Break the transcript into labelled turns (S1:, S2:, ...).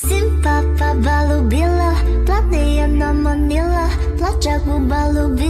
S1: Simpapa balubila, plateia na Manila, plateia balubila.